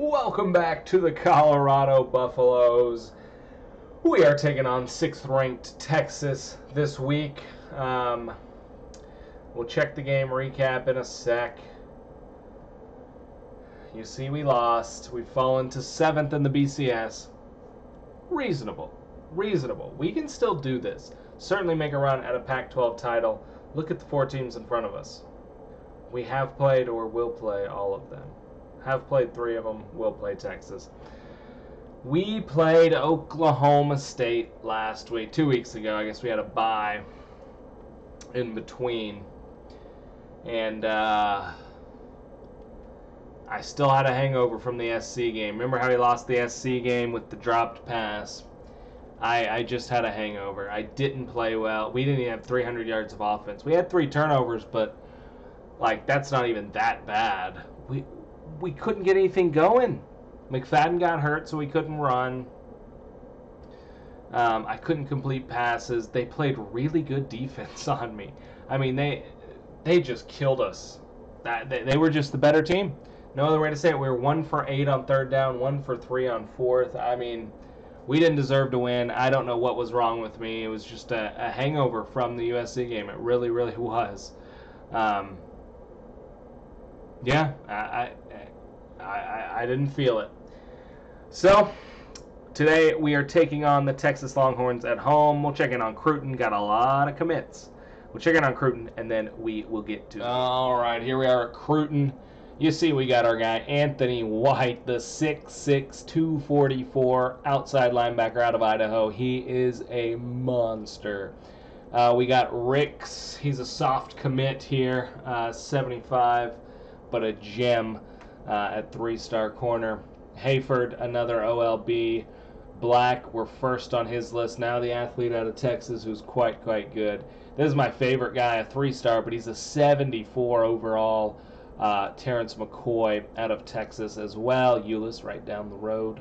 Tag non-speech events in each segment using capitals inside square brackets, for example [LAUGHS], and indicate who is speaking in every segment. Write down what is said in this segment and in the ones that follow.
Speaker 1: Welcome back to the Colorado Buffaloes. We are taking on sixth ranked Texas this week. Um, we'll check the game recap in a sec. You see, we lost. We've fallen to seventh in the BCS. Reasonable. Reasonable. We can still do this. Certainly make a run at a Pac 12 title. Look at the four teams in front of us. We have played or will play all of them. Have played three of them, will play Texas. We played Oklahoma State last week, two weeks ago. I guess we had a bye in between. And uh, I still had a hangover from the SC game. Remember how he lost the SC game with the dropped pass? I, I just had a hangover. I didn't play well. We didn't even have 300 yards of offense. We had three turnovers, but like that's not even that bad. We we couldn't get anything going. McFadden got hurt, so we couldn't run. Um, I couldn't complete passes. They played really good defense [LAUGHS] on me. I mean, they they just killed us. That they, they were just the better team. No other way to say it. We were one for eight on third down, one for three on fourth. I mean, we didn't deserve to win. I don't know what was wrong with me. It was just a, a hangover from the USC game. It really, really [LAUGHS] was. Um, yeah, I, I, I, didn't feel it. So, today we are taking on the Texas Longhorns at home. We'll check in on Cruton. Got a lot of commits. We'll check in on Cruton, and then we will get to. All right, here we are at Cruton. You see, we got our guy Anthony White, the 6'6", 244 outside linebacker out of Idaho. He is a monster. Uh, we got Ricks. He's a soft commit here, uh, 75, but a gem uh, at three-star corner. Hayford, another OLB. Black, we're first on his list. Now the athlete out of Texas who's quite, quite good. This is my favorite guy, a three-star, but he's a 74 overall. Uh, Terrence McCoy out of Texas as well. Euless right down the road.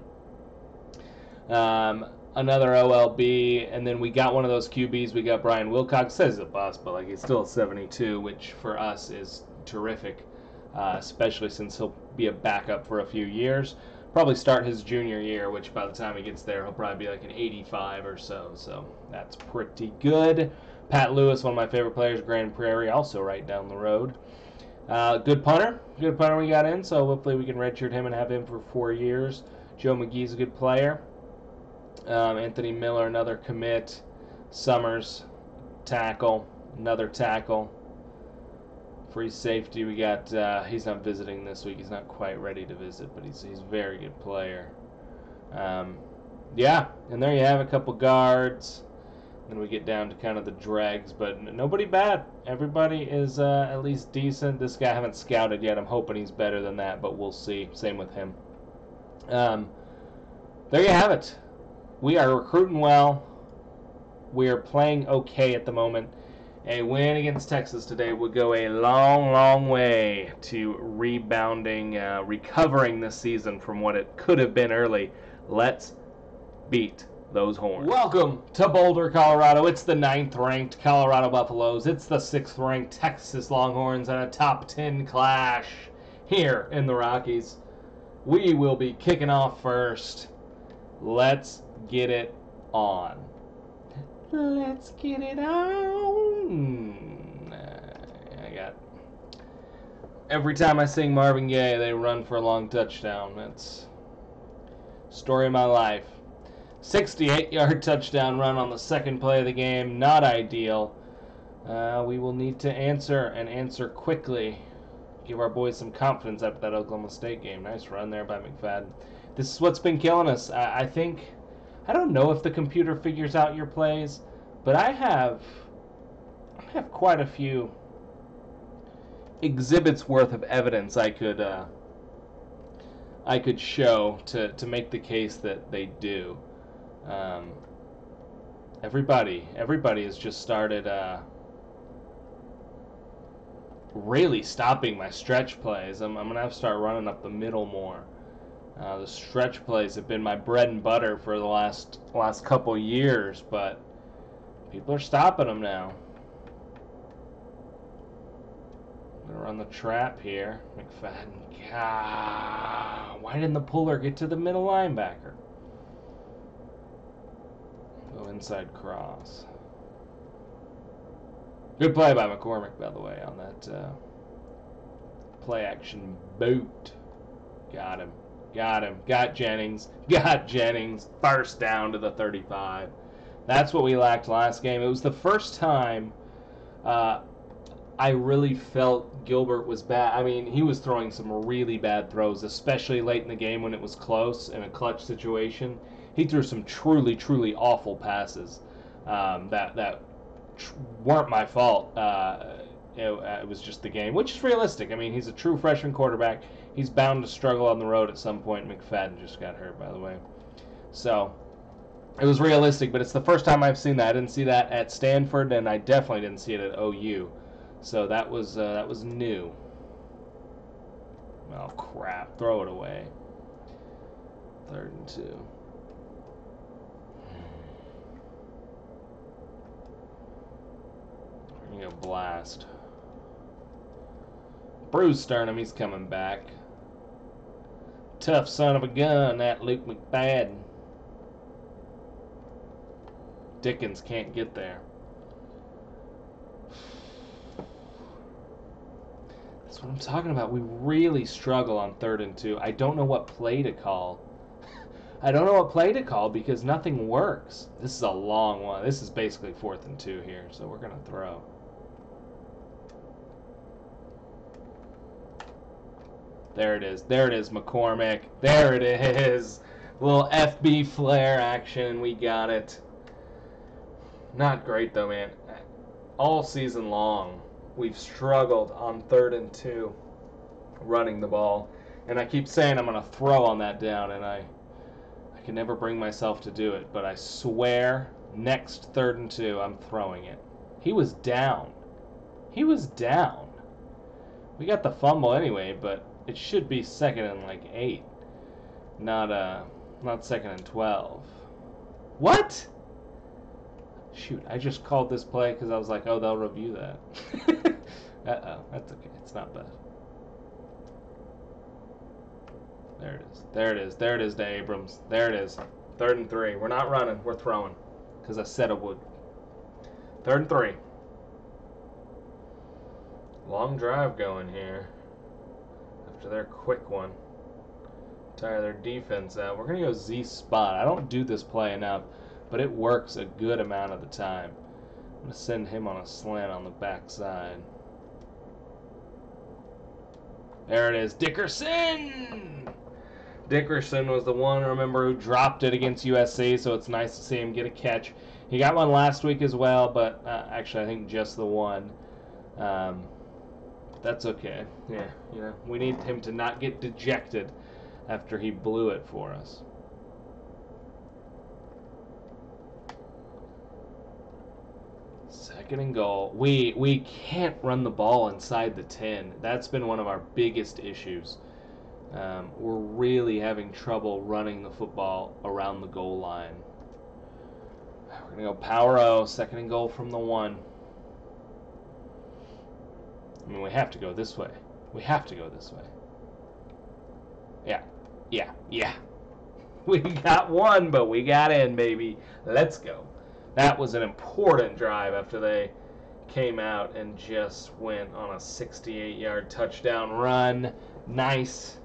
Speaker 1: Um, another OLB, and then we got one of those QBs. We got Brian Wilcox. Says a bust, but like he's still a 72, which for us is terrific, uh, especially since he'll be a backup for a few years. Probably start his junior year, which by the time he gets there, he'll probably be like an 85 or so. So that's pretty good. Pat Lewis, one of my favorite players, Grand Prairie, also right down the road. Uh, good punter. Good punter we got in, so hopefully we can redshirt him and have him for four years. Joe McGee's a good player. Um, Anthony Miller, another commit. Summers, tackle, another tackle. Free safety, we got, uh, he's not visiting this week. He's not quite ready to visit, but he's, he's a very good player. Um, yeah, and there you have a couple guards. Then we get down to kind of the dregs, but nobody bad. Everybody is uh, at least decent. This guy I haven't scouted yet. I'm hoping he's better than that, but we'll see. Same with him. Um, there you have it. We are recruiting well. We are playing okay at the moment. A win against Texas today would go a long, long way to rebounding, uh, recovering this season from what it could have been early. Let's beat those horns. Welcome to Boulder, Colorado. It's the ninth ranked Colorado Buffaloes. It's the sixth ranked Texas Longhorns and a top 10 clash here in the Rockies. We will be kicking off first. Let's get it on. Let's get it on. I got. Every time I sing Marvin Gaye, they run for a long touchdown. That's story of my life. 68 yard [LAUGHS] touchdown run on the second play of the game. Not ideal. Uh, we will need to answer and answer quickly. Give our boys some confidence after that Oklahoma State game. Nice run there by McFadden. This is what's been killing us. I, I think. I don't know if the computer figures out your plays, but I have. I have quite a few exhibits worth of evidence I could. Uh, I could show to, to make the case that they do. Um, everybody, everybody has just started uh, really stopping my stretch plays. I'm, I'm gonna have to start running up the middle more. Uh, the stretch plays have been my bread and butter for the last last couple years, but people are stopping them now. I'm gonna run the trap here. McFadden. God, why didn't the puller get to the middle linebacker? Go inside cross. Good play by McCormick, by the way, on that uh, play action boot. Got him. Got him. Got Jennings. Got Jennings. First down to the 35. That's what we lacked last game. It was the first time uh, I really felt Gilbert was bad. I mean, he was throwing some really bad throws, especially late in the game when it was close in a clutch situation. He threw some truly, truly awful passes um, that that tr- weren't my fault. Uh, it, uh, it was just the game, which is realistic. I mean, he's a true freshman quarterback. He's bound to struggle on the road at some point. McFadden just got hurt, by the way. So it was realistic, but it's the first time I've seen that. I didn't see that at Stanford, and I definitely didn't see it at OU. So that was uh, that was new. Oh crap! Throw it away. Third and two. We're gonna go blast. Bruce Sternum, he's coming back. Tough son of a gun, that Luke McFadden. Dickens can't get there. That's what I'm talking about. We really struggle on third and two. I don't know what play to call. [LAUGHS] I don't know what play to call because nothing works. This is a long one. This is basically fourth and two here, so we're going to throw. There it is. There it is, McCormick. There it is. [LAUGHS] Little FB flare action. We got it. Not great, though, man. All season long, we've struggled on third and two running the ball. And I keep saying I'm going to throw on that down, and I, I can never bring myself to do it. But I swear, next third and two, I'm throwing it. He was down. He was down. We got the fumble anyway, but it should be second and like eight, not uh, not second and twelve. What? Shoot, I just called this play because I was like, oh, they'll review that. [LAUGHS] uh oh, that's okay. It's not bad. There it is. There it is. There it is to Abrams. There it is. Third and three. We're not running. We're throwing. Because I said I would. Third and three. Long drive going here after their quick one. Tire their defense out. We're going to go Z spot. I don't do this play enough, but it works a good amount of the time. I'm going to send him on a slant on the backside. There it is. Dickerson! Dickerson was the one, remember, who dropped it against USC, so it's nice to see him get a catch. He got one last week as well, but uh, actually, I think just the one. Um, that's okay. Yeah, you know, we need him to not get dejected after he blew it for us. Second and goal. We we can't run the ball inside the 10. That's been one of our biggest issues. Um, we're really having trouble running the football around the goal line. We're to go power O, second and goal from the one. I mean, we have to go this way. We have to go this way. Yeah, yeah, yeah. [LAUGHS] We got one, but we got in, baby. Let's go. That was an important drive after they came out and just went on a 68 yard touchdown run. Nice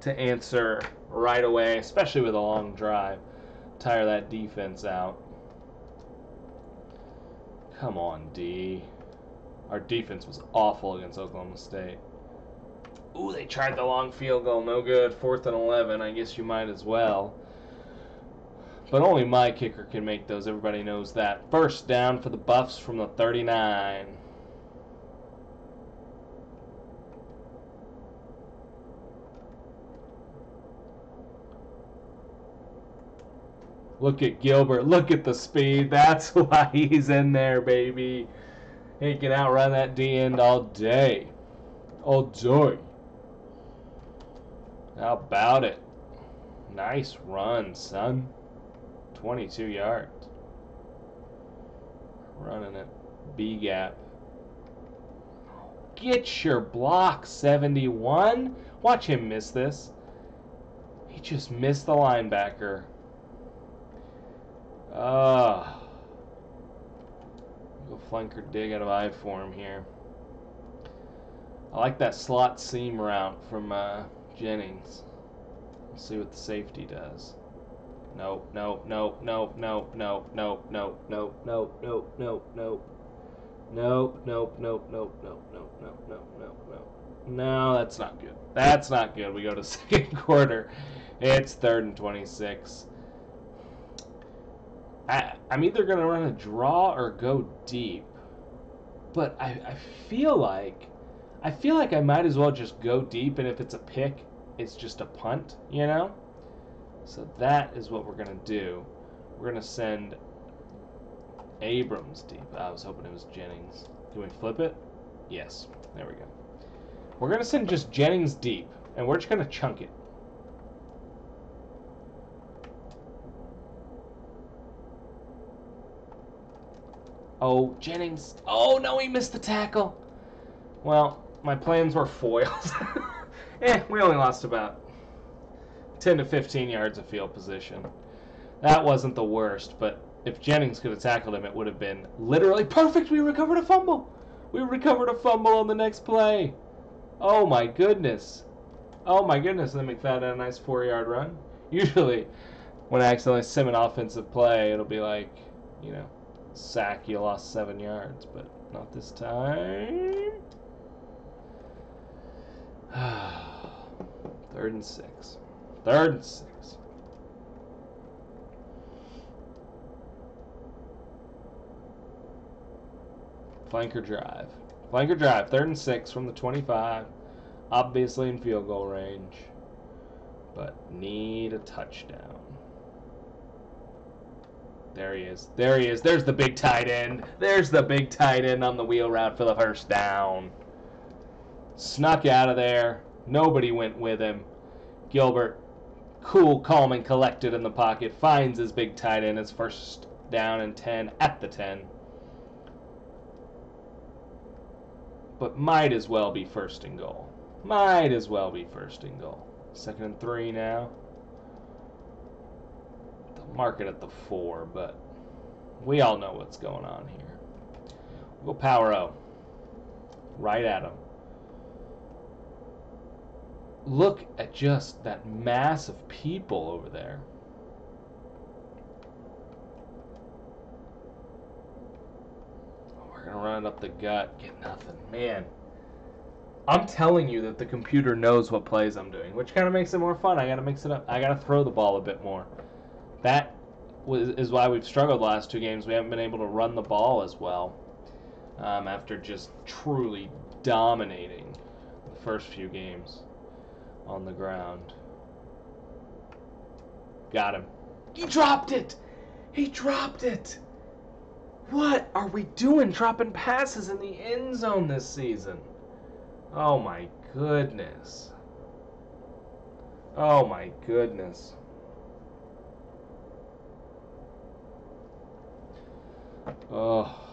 Speaker 1: to answer right away, especially with a long drive. Tire that defense out. Come on, D. Our defense was awful against Oklahoma State. Ooh, they tried the long field goal. No good. Fourth and 11. I guess you might as well. But only my kicker can make those. Everybody knows that. First down for the Buffs from the 39. Look at Gilbert. Look at the speed. [LAUGHS] That's why he's in there, baby. He can outrun that D end all day. Oh, all day. How about it? Nice run, son. 22 yards. Running it B gap. get your block, 71. Watch him miss this. He just missed the linebacker. Uh, go flanker dig out of I form here. I like that slot seam route from uh, Jennings. Let's see what the safety does. Nope, nope, nope, nope, nope, nope, nope, nope, nope, nope, nope, nope, nope. Nope, nope, nope, nope, nope, nope, nope, nope, nope, nope. No, that's not good. That's not good. We go to second quarter. It's third and 26. I, I'm either going to run a draw or go deep. But I, I feel like I feel like I might as well just go deep and if it's a pick, it's just a punt, you know? So that is what we're going to do. We're going to send Abrams deep. I was hoping it was Jennings. Can we flip it? Yes. There we go. We're going to send just Jennings deep, and we're just going to chunk it. Oh, Jennings. Oh, no, he missed the tackle. Well, my plans were foiled. [LAUGHS] eh, we only lost about 10 to 15 yards of field position. That wasn't the worst, but if Jennings could have tackled him, it would have been literally perfect. We recovered a fumble. We recovered a fumble on the next play. Oh my goodness. Oh my goodness. And then McFadden had a nice four yard run. [LAUGHS] Usually, when I accidentally sim an offensive play, it'll be like, you know, sack, you lost seven yards, but not this time. [SIGHS] Third and six. Third and six. Flanker drive. Flanker drive. Third and six from the 25. Obviously in field goal range. But need a touchdown. There he is. There he is. There's the big tight end. There's the big tight end on the wheel route for the first down. Snuck out of there. Nobody went with him. Gilbert, cool, calm, and collected in the pocket, finds his big tight end. His first down and 10 at the 10. but might as well be first and goal. Might as well be first and goal. Second and three now. They'll mark it at the four, but we all know what's going on here. We'll power O. Right at him. Look at just that mass of people over there. Oh, we're gonna run it up the gut, get nothing. Man, I'm telling you that the computer knows what plays I'm doing, which kind of makes it more fun. I gotta mix it up. I gotta throw the ball a bit more. That is why we've struggled the last two games. We haven't been able to run the ball as well um, after just truly dominating the first few games on the ground. Got him. He dropped it! He dropped it! What are we doing dropping passes in the end zone this season? Oh my goodness. Oh my goodness. Oh.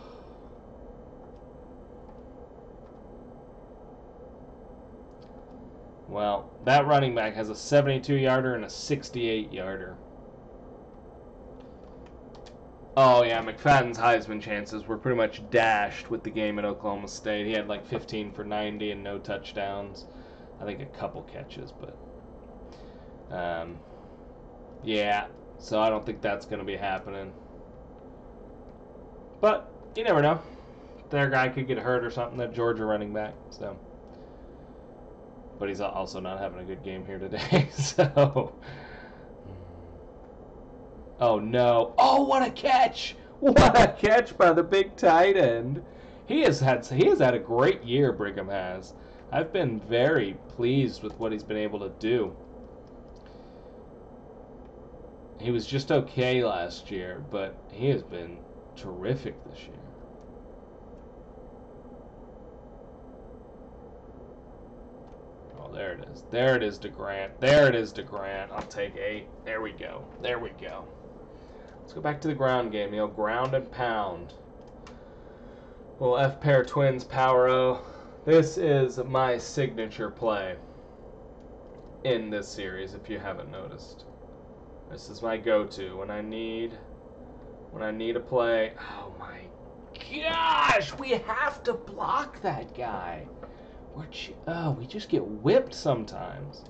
Speaker 1: Well, that running back has a 72 yarder and a 68 yarder. Oh yeah, McFadden's Heisman chances were pretty much dashed with the game at Oklahoma State. He had like 15 for 90 and no touchdowns. I think a couple catches, but um, yeah. So I don't think that's going to be happening. But you never know. Their guy could get hurt or something. That Georgia running back. So, but he's also not having a good game here today. [LAUGHS] So. Oh no. Oh, what a catch! What a [LAUGHS] catch by the big tight end. He has had he has had a great year, Brigham has. I've been very pleased with what he's been able to do. He was just okay last year, but he has been terrific this year. Oh, there it is. There it is to Grant. There it is to Grant. I'll take eight. There we go. There we go. Let's go back to the ground game. You know, ground and pound. Well, F pair twins power O. This is my signature play in this series, if you haven't noticed. This is my go-to when I need when I need a play. Oh my gosh, we have to block that guy. We're oh, we just get whipped sometimes.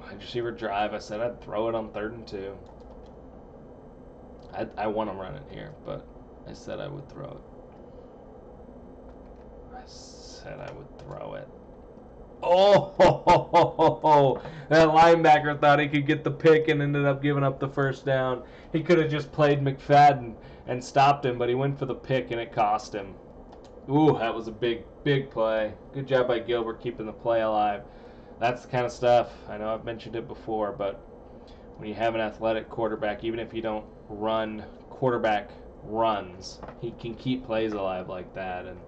Speaker 1: Wide receiver drive. I said I'd throw it on third and two. I I want to run it here, but I said I would throw it. I said I would throw it. Oh, ho, ho, ho, that linebacker thought he could get the pick and ended up giving up the first down. He could have just played McFadden and stopped him, but he went for the pick and it cost him. Ooh, that was a big, big play. Good job by Gilbert keeping the play alive. That's the kind of stuff. I know I've mentioned it before, but when you have an athletic quarterback, even if you don't run quarterback runs, he can keep plays alive like that and,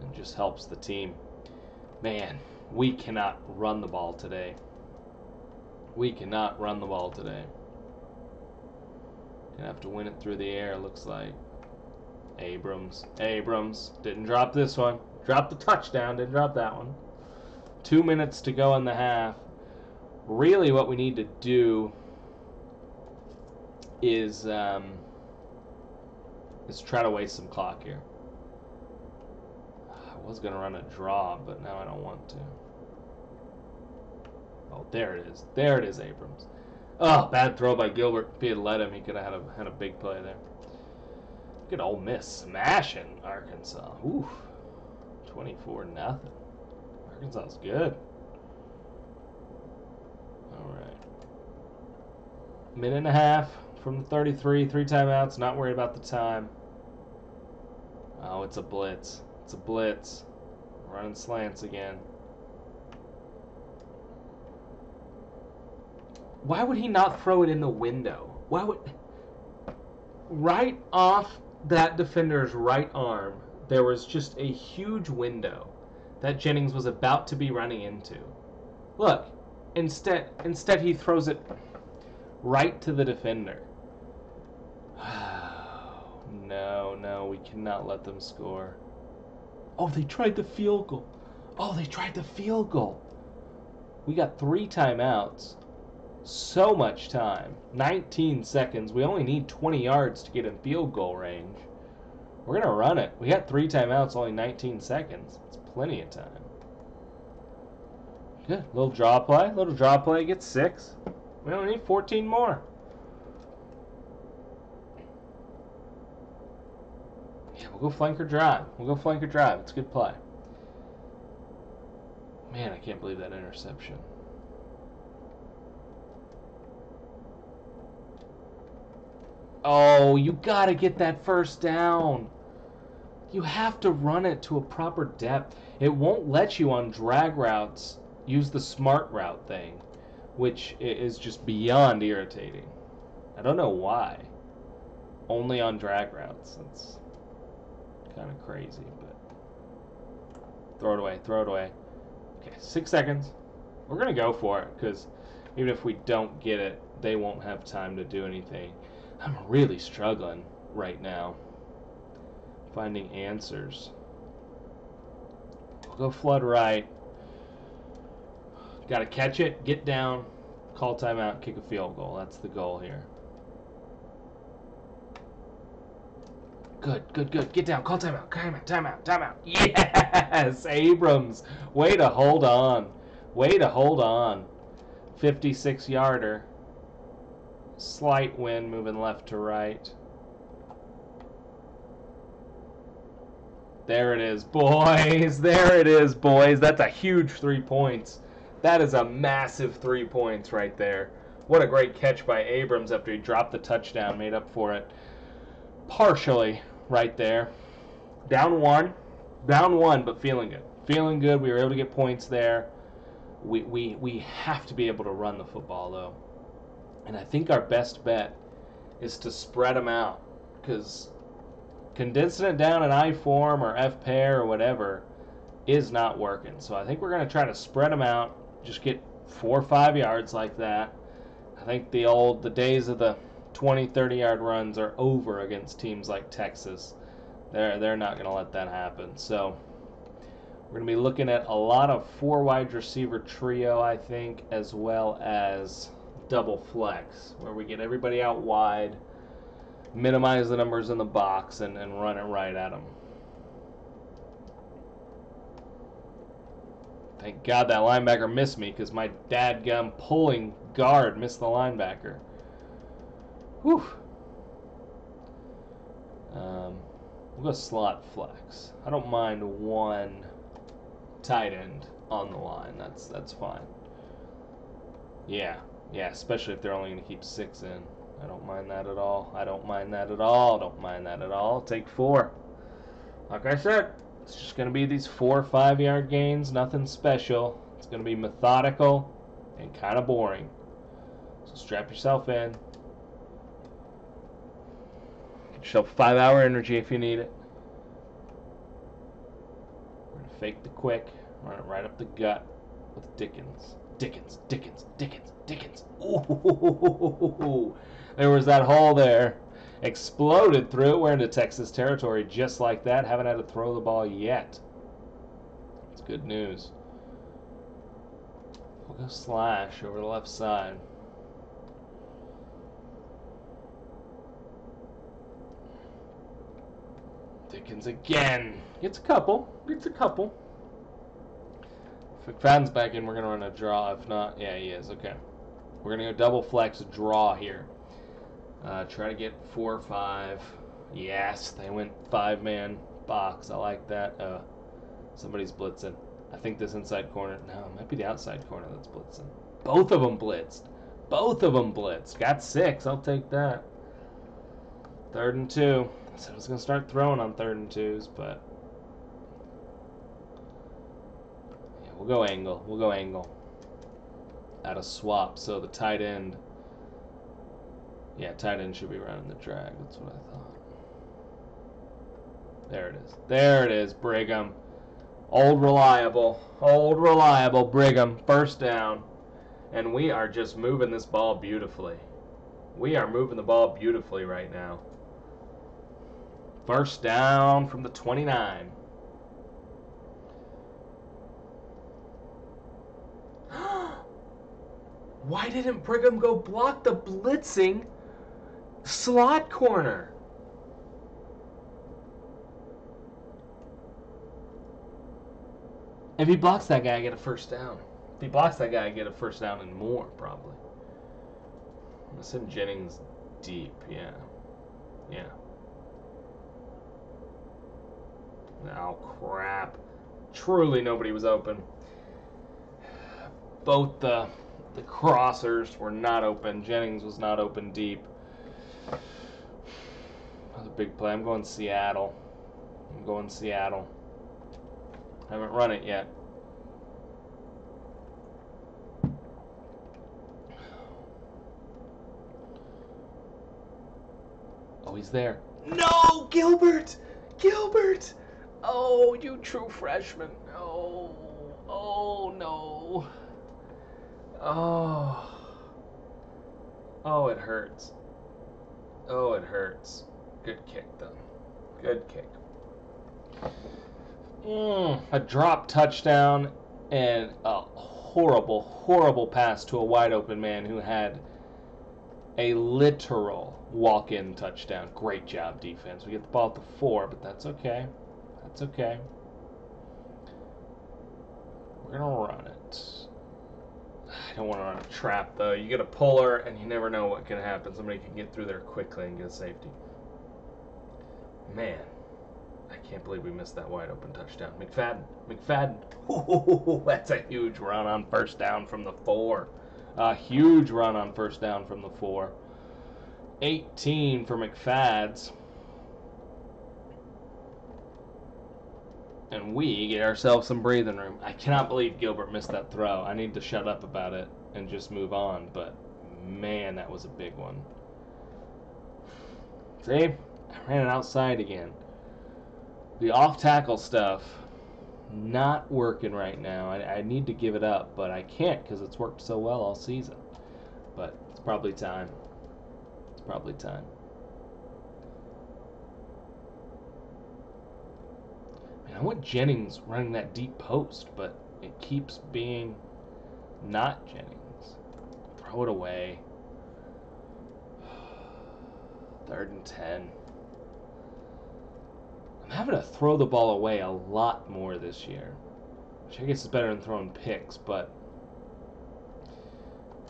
Speaker 1: and just helps the team. Man, we cannot run the ball today. We cannot run the ball today. Gonna have to win it through the air, looks like. Abrams. Abrams. Didn't drop this one. Dropped the touchdown, didn't drop that one. Two minutes to go in the half. Really, what we need to do is um, is try to waste some clock here I was going to run a draw, but now I don't want to. Oh, there it is. There it is, Abrams. Oh, bad throw by Gilbert. If he had let him, he could have had a, had a big play there. Good Ole Miss smashing Arkansas. Ooh, 24 nothing. Arkansas is good. All right. Minute and a half from the 33. Three timeouts. Not worried about the time. Oh, it's a blitz. It's a blitz. Running slants again. Why would he not throw it in the window? Why would... Right off that defender's right arm, there was just a huge window that Jennings was about to be running into. Look, instead instead he throws it right to the defender. [SIGHS] no, no, we cannot let them score. Oh, they tried the field goal. Oh, they tried the field goal. We got three timeouts. So much time. 19 seconds. We only need 20 yards to get in field goal range. We're going to run it. We got three timeouts, only 19 seconds. It's plenty of time. Good. Little draw play. Little draw play gets six. We only need 14 more. Yeah, we'll go flanker drive. We'll go flanker drive. It's a good play. Man, I can't believe that interception. Oh, you got to get that first down. You have to run it to a proper depth. It won't let you on drag routes use the smart route thing, which is just beyond irritating. I don't know why. Only on drag routes. That's kind of crazy, but throw it away, throw it away. Okay, six seconds. We're to go for it because even if we don't get it, they won't have time to do anything. I'm really struggling right now finding answers. We'll go flood right. Got to catch it, get down, call timeout, kick a field goal. That's the goal here. Good, good, good. Get down. Call timeout. Timeout, timeout, timeout. [LAUGHS] Yes! Abrams. Way to hold on. Way to hold on. 56 yarder. Slight wind moving left to right. There it is, [LAUGHS] boys. There it is, boys. That's a huge three points. That is a massive three points right there. What a great catch by Abrams after he dropped the touchdown, made up for it partially right there. Down one, down one, but feeling good. Feeling good. We were able to get points there. We, we, we have to be able to run the football, though. And I think our best bet is to spread them out because condensing it down in I form or F pair or whatever is not working. So I think we're going to try to spread them out, just get four or five yards like that. I think the old the days of the 20, 30 yard runs are over against teams like Texas. They're they're not going to let that happen. So We're going to be looking at a lot of four wide receiver trio, I think, as well as double flex, where we get everybody out wide, minimize the numbers in the box, and, and run it right at them. Thank God that linebacker missed me because my dadgum pulling guard missed the linebacker. Whew. Um, we'll go slot flex. I don't mind one tight end on the line. That's that's fine. Yeah, yeah, especially if they're only going to keep six in. I don't mind that at all. I don't mind that at all. Don't mind that at all. Take four. Like I said, it's just going to be these four or five yard gains. Nothing special. It's going to be methodical and kind of boring. So strap yourself in. Get yourself five hour energy if you need it. We're going to fake the quick. Run it right up the gut with Dickens. Dickens, Dickens, Dickens, Dickens. Ooh, there was that hole there. Exploded through it. We're into Texas territory just like that. Haven't had to throw the ball yet. It's good news. We'll go slash over the left side. Dickens again. Gets a couple. Gets a couple. McFadden's back in, we're going to run a draw. If not, yeah, he is. Okay. We're going to go double flex draw here. Uh, try to get four or five. Yes, they went five man box. I like that. Uh, somebody's blitzing. I think this inside corner. No, it might be the outside corner that's blitzing. Both of them blitzed. Both of them blitzed. Got six. I'll take that. Third and two. I said I was going to start throwing on third and twos, but. We'll go angle. We'll go angle. Out of swap. So the tight end. Yeah, tight end should be running the drag. That's what I thought. There it is. There it is, Brigham. Old reliable. Old reliable Brigham. First down. And we are just moving this ball beautifully. We are moving the ball beautifully right now. First down from the 29. Why didn't Brigham go block the blitzing slot corner? If he blocks that guy, I get a first down. If he blocks that guy, I get a first down and more, probably. I'm send Jennings deep, yeah. Yeah. Oh, crap. Truly nobody was open. Both the, the crossers were not open. Jennings was not open deep. Another big play. I'm going Seattle. I'm going Seattle. I haven't run it yet. Oh, he's there. No, Gilbert! Gilbert! Oh, you true freshman. Oh, oh no. Oh. Oh, it hurts. Oh, it hurts. Good kick, though. Good kick. Mm, a drop touchdown and a horrible, horrible pass to a wide open man who had a literal walk in touchdown. Great job, defense. We get the ball at the four, but that's okay. That's okay. We're going to run it. I don't want to run a trap, though. You get a puller, and you never know what can happen. Somebody can get through there quickly and get safety. Man, I can't believe we missed that wide open touchdown. McFadden, McFadden. Ooh, [LAUGHS] that's a huge run on first down from the four. A huge run on first down from the four. 18 for McFadds. And we get ourselves some breathing room. I cannot believe Gilbert missed that throw. I need to shut up about it and just move on. But man, that was a big one. See? I ran it outside again. The off tackle stuff, not working right now. I, I need to give it up, but I can't because it's worked so well all season. But it's probably time. It's probably time. Man, I want Jennings running that deep post, but it keeps being not Jennings. Throw it away. [SIGHS] Third and ten. I'm having to throw the ball away a lot more this year. Which I guess is better than throwing picks, but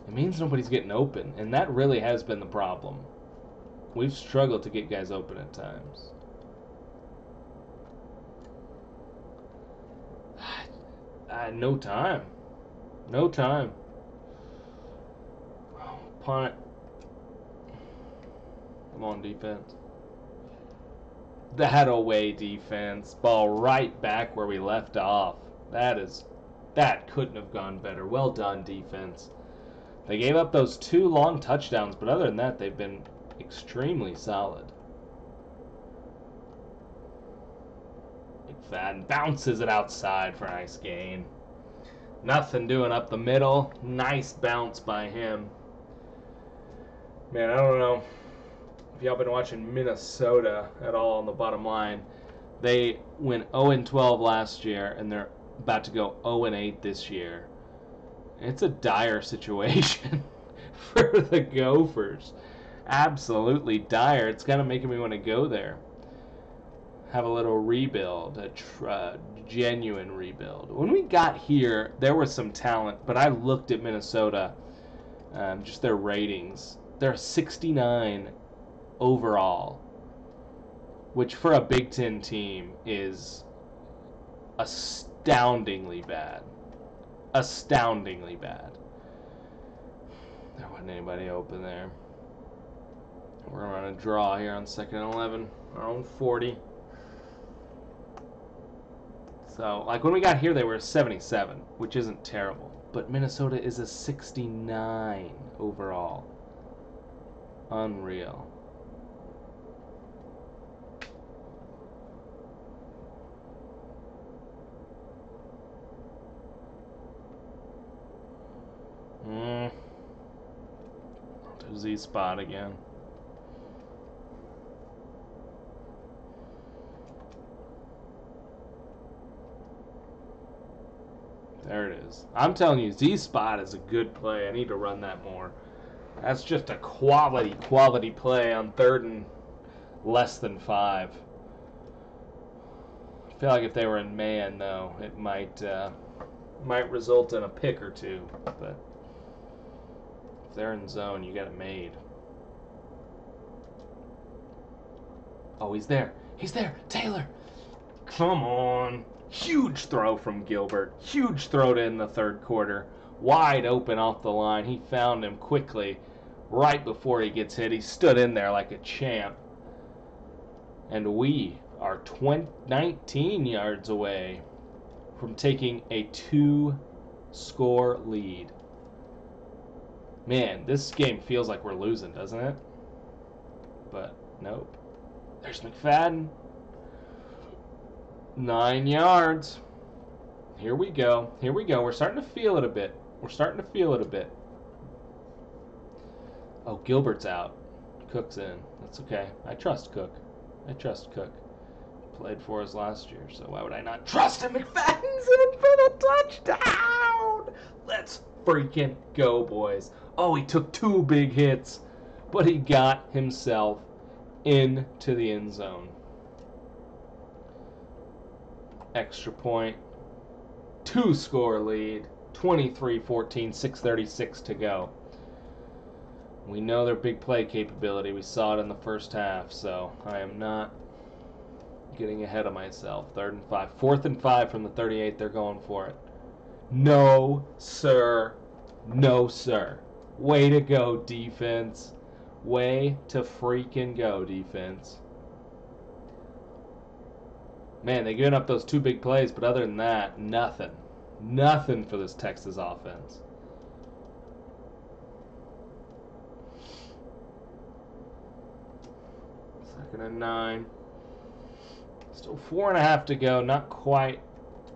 Speaker 1: it means nobody's getting open, and that really has been the problem. We've struggled to get guys open at times. Uh, no time. No time. Oh, punt. Come on, defense. That away defense. Ball right back where we left off. That is that couldn't have gone better. Well done, defense. They gave up those two long touchdowns, but other than that, they've been extremely solid. McFadden bounces it outside for a nice gain. Nothing doing up the middle. Nice bounce by him. Man, I don't know if y'all been watching Minnesota at all on the bottom line. They went 0 12 last year, and they're about to go 0 8 this year. It's a dire situation [LAUGHS] for the Gophers. Absolutely dire. It's kind of making me want to go there. Have a little rebuild, a tr- uh, genuine rebuild. When we got here, there was some talent, but I looked at Minnesota, um, just their ratings. They're 69 overall, which for a Big Ten team is astoundingly bad. Astoundingly bad. There wasn't anybody open there. We're to a draw here on second and 11, our own 40. So, like when we got here, they were 77, which isn't terrible. But Minnesota is a 69 overall. Unreal. Hmm. To Z spot again. There it is. I'm telling you, Z spot is a good play. I need to run that more. That's just a quality, quality play on third and less than five. I feel like if they were in man, though, it might uh, might result in a pick or two. But if they're in zone, you got it made. Oh, he's there. He's there. Taylor. Come on. Huge throw from Gilbert. Huge throw to in the third quarter. Wide open off the line. He found him quickly right before he gets hit. He stood in there like a champ. And we are 20, 19 yards away from taking a two score lead. Man, this game feels like we're losing, doesn't it? But nope. There's McFadden. Nine yards. Here we go. Here we go. We're starting to feel it a bit. We're starting to feel it a bit. Oh, Gilbert's out. Cook's in. That's okay. I trust Cook. I trust Cook. Played for us last year, so why would I not trust him? [LAUGHS] McFadden's in for the touchdown! Let's freaking go, boys. Oh, he took two big hits, but he got himself into the end zone. Extra point. Two score lead. 23 14, 6.36 to go. We know their big play capability. We saw it in the first half, so I am not getting ahead of myself. Third and five. Fourth and five from the 38. They're going for it. No, sir. No, sir. Way to go, defense. Way to freaking go, defense. Man, they giving up those two big plays, but other than that, nothing. Nothing for this Texas offense. Second and nine. Still four and a half to go. Not quite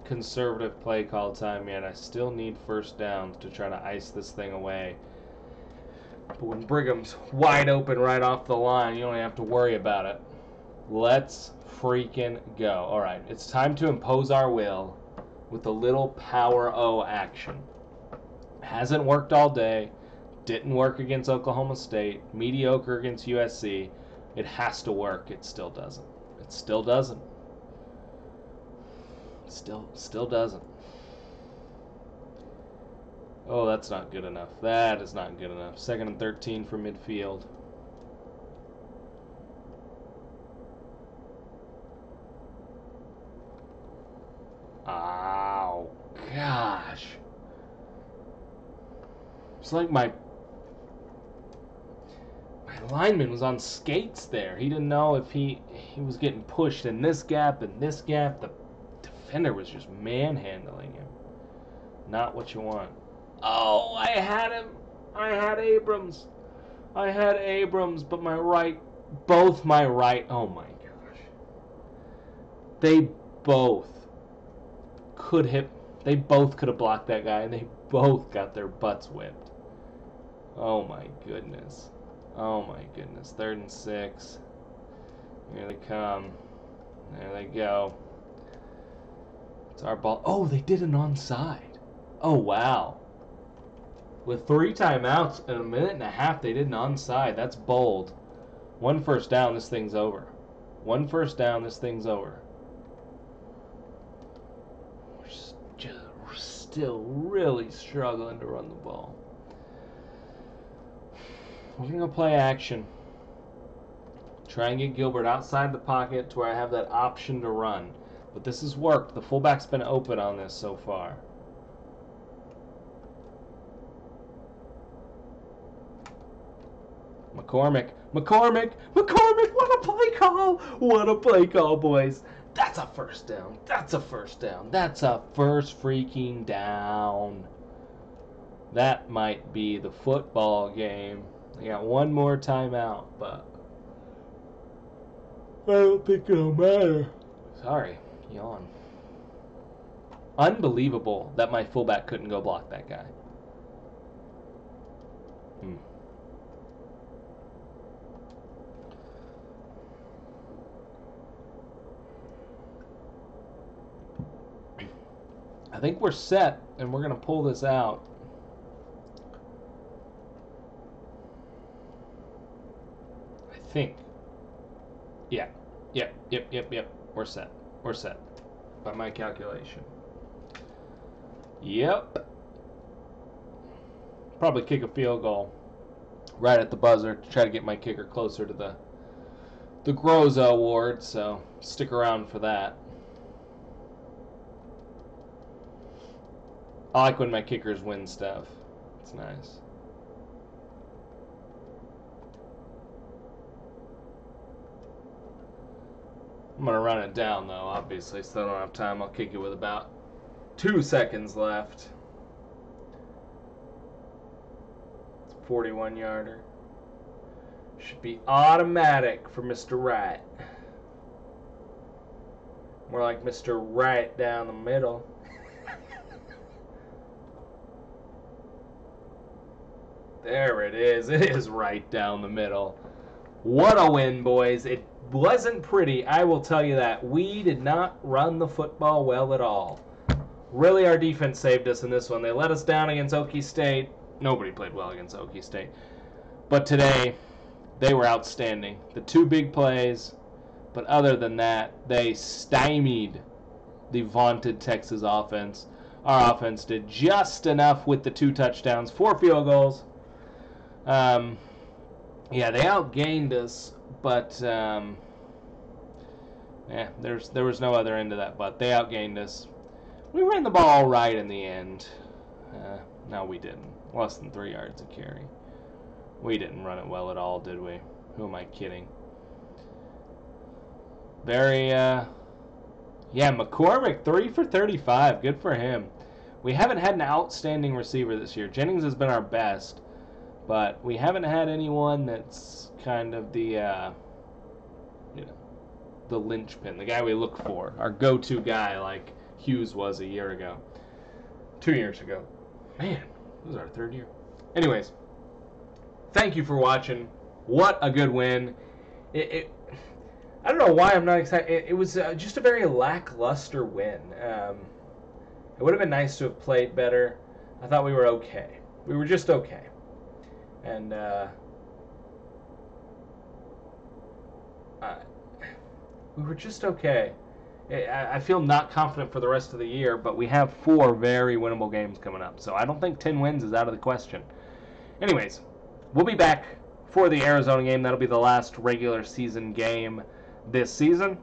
Speaker 1: conservative play call time yet. I still need first downs to try to ice this thing away. But when Brigham's wide open right off the line, you don't have to worry about it. Let's freaking go. All right, it's time to impose our will with a little power O action. Hasn't worked all day. Didn't work against Oklahoma State. Mediocre against USC. It has to work. It still doesn't. It still doesn't. Still, still doesn't. Oh, that's not good enough. That is not good enough. Second and 13 for midfield. Ow. Gosh. It's like my my lineman was on skates there. He didn't know if he he was getting pushed in this gap and this gap. The defender was just manhandling him. Not what you want. Oh, I had him. I had Abrams. I had Abrams, but my right, both my right. Oh my gosh. They both could hit. They both could have blocked that guy, and they both got their butts whipped. Oh my goodness. Oh my goodness. Third and six. Here they come. There they go. It's our ball. Oh, they did an onside. Oh, wow. With three timeouts in a minute and a half, they did an onside. That's bold. One first down, this thing's over. One first down, this thing's over. We're just we're still really struggling to run the ball. We're going to play action. Try and get Gilbert outside the pocket to where I have that option to run. But this has worked. The fullback's been open on this so far. McCormick. McCormick. McCormick. What a play call. What a play call, boys. That's a first down. That's a first down. That's a first freaking down. That might be the football game. They got one more timeout, but I don't think it'll matter. Sorry, yawn. Unbelievable that my fullback couldn't go block that guy. Hmm. Think we're set, and we're going to pull this out. I think. Yeah. Yep, yep, yep, yep. We're set. We're set. By my calculation. Yep. Probably kick a field goal right at the buzzer to try to get my kicker closer to the the Groza Award, so stick around for that. I like when my kickers win stuff. It's nice. I'm going to run it down, though, obviously, so I don't have time. I'll kick it with about two seconds left. It's a 41 yarder. Should be automatic for Mr. Right. More like Mr. Right down the middle. [LAUGHS] There it is. [LAUGHS] It is right down the middle. What a win, boys. It wasn't pretty, I will tell you that. We did not run the football well at all. Really, our defense saved us in this one. They let us down against Okie State. Nobody played well against Okie State. But today, they were outstanding. The two big plays, but other than that, they stymied the vaunted Texas offense. Our offense did just enough with the two touchdowns, four field goals, um, yeah, they outgained us, but um, yeah, there's there was no other end to that. But they outgained us. We ran the ball right in the end. Uh, no, we didn't. Less than three yards of carry. We didn't run it well at all, did we? Who am I kidding? Very, uh, yeah, McCormick, three for 35. Good for him. We haven't had an outstanding receiver this year. Jennings has been our best. But we haven't had anyone that's kind of the, uh, you know, the linchpin, the guy we look for, our go-to guy like Hughes was a year ago, two years ago. Man, this is our third year. Anyways, thank you for watching. What a good win! It, it I don't know why I'm not excited. It, it was uh, just a very lackluster win. Um, it would have been nice to have played better. I thought we were okay. We were just okay. And uh, uh, we were just okay. I, I feel not confident for the rest of the year, but we have four very winnable games coming up. So I don't think 10 wins is out of the question. Anyways, we'll be back for the Arizona game. That'll be the last regular season game this season.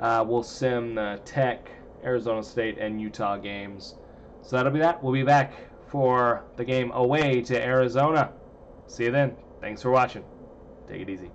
Speaker 1: Uh, we'll sim the Tech, Arizona State, and Utah games. So that'll be that. We'll be back for the game away to Arizona. See you then. Thanks for watching. Take it easy.